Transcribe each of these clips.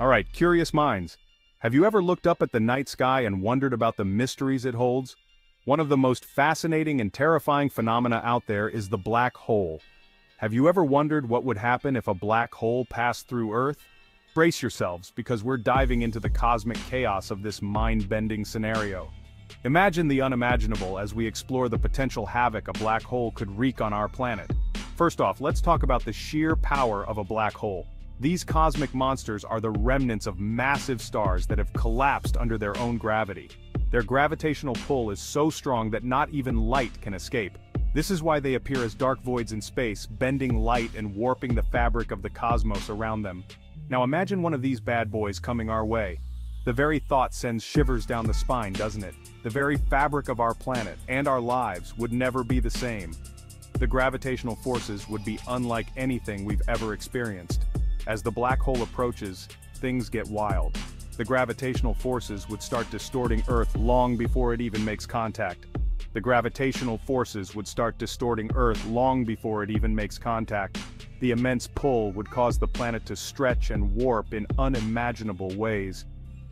Alright, curious minds. Have you ever looked up at the night sky and wondered about the mysteries it holds? One of the most fascinating and terrifying phenomena out there is the black hole. Have you ever wondered what would happen if a black hole passed through Earth? Brace yourselves, because we're diving into the cosmic chaos of this mind-bending scenario. Imagine the unimaginable as we explore the potential havoc a black hole could wreak on our planet. First off, let's talk about the sheer power of a black hole. These cosmic monsters are the remnants of massive stars that have collapsed under their own gravity. Their gravitational pull is so strong that not even light can escape. This is why they appear as dark voids in space, bending light and warping the fabric of the cosmos around them. Now imagine one of these bad boys coming our way. The very thought sends shivers down the spine, doesn't it? The very fabric of our planet, and our lives, would never be the same. The gravitational forces would be unlike anything we've ever experienced. As the black hole approaches, things get wild. The gravitational forces would start distorting Earth long before it even makes contact. The gravitational forces would start distorting Earth long before it even makes contact. The immense pull would cause the planet to stretch and warp in unimaginable ways.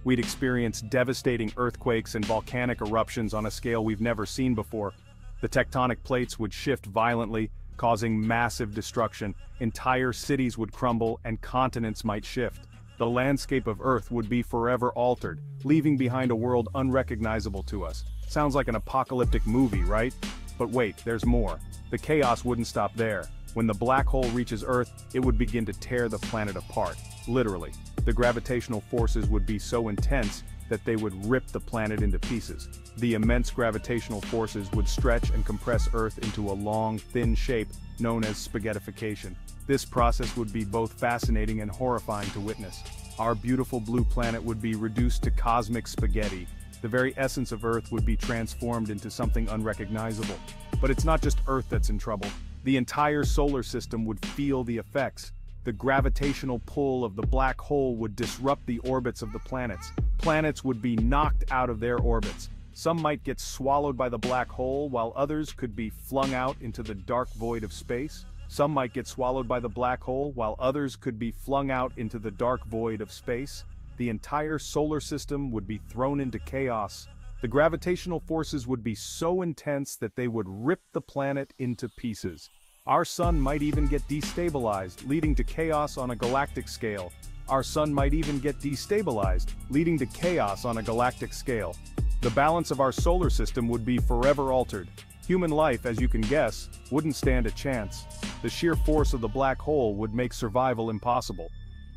We'd experience devastating earthquakes and volcanic eruptions on a scale we've never seen before. The tectonic plates would shift violently, causing massive destruction. Entire cities would crumble and continents might shift. The landscape of Earth would be forever altered, leaving behind a world unrecognizable to us. Sounds like an apocalyptic movie, right? But wait, there's more. The chaos wouldn't stop there. When the black hole reaches Earth, it would begin to tear the planet apart, literally. The gravitational forces would be so intense that they would rip the planet into pieces. The immense gravitational forces would stretch and compress Earth into a long, thin shape known as spaghettification. This process would be both fascinating and horrifying to witness. Our beautiful blue planet would be reduced to cosmic spaghetti. The very essence of Earth would be transformed into something unrecognizable. But it's not just Earth that's in trouble. The entire solar system would feel the effects. The gravitational pull of the black hole would disrupt the orbits of the planets. Planets would be knocked out of their orbits. Some might get swallowed by the black hole, while others could be flung out into the dark void of space. Some might get swallowed by the black hole, while others could be flung out into the dark void of space. The entire solar system would be thrown into chaos. The gravitational forces would be so intense that they would rip the planet into pieces. Our sun might even get destabilized, leading to chaos on a galactic scale. Our sun might even get destabilized, leading to chaos on a galactic scale. The balance of our solar system would be forever altered. Human life, as you can guess, wouldn't stand a chance. The sheer force of the black hole would make survival impossible.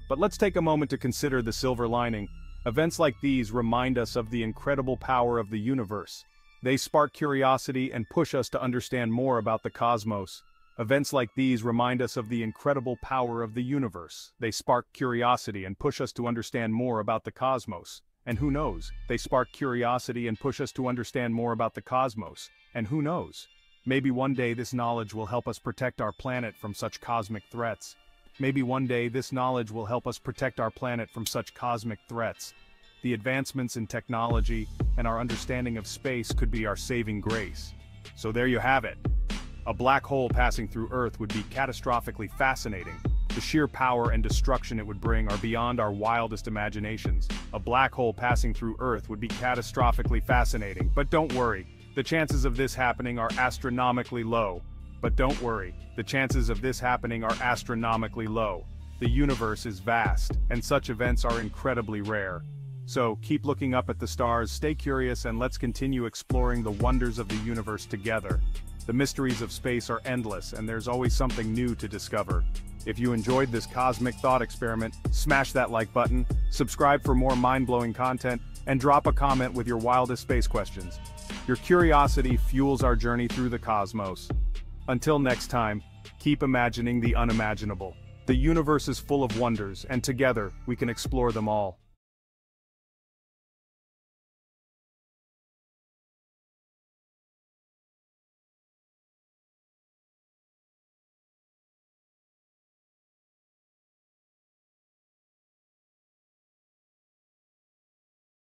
But let's take a moment to consider the silver lining. Events like these remind us of the incredible power of the universe. They spark curiosity and push us to understand more about the cosmos. Events like these remind us of the incredible power of the universe. They spark curiosity and push us to understand more about the cosmos. And who knows, they spark curiosity and push us to understand more about the cosmos. And who knows, maybe one day this knowledge will help us protect our planet from such cosmic threats. Maybe one day this knowledge will help us protect our planet from such cosmic threats. The advancements in technology and our understanding of space could be our saving grace. So there you have it. A black hole passing through Earth would be catastrophically fascinating. The sheer power and destruction it would bring are beyond our wildest imaginations. A black hole passing through Earth would be catastrophically fascinating, but don't worry. The chances of this happening are astronomically low. But don't worry, the chances of this happening are astronomically low. The universe is vast, and such events are incredibly rare. So, keep looking up at the stars, stay curious, and let's continue exploring the wonders of the universe together. The mysteries of space are endless and there's always something new to discover. If you enjoyed this cosmic thought experiment, smash that like button, subscribe for more mind-blowing content, and drop a comment with your wildest space questions. Your curiosity fuels our journey through the cosmos. Until next time, keep imagining the unimaginable. The universe is full of wonders, and together, we can explore them all.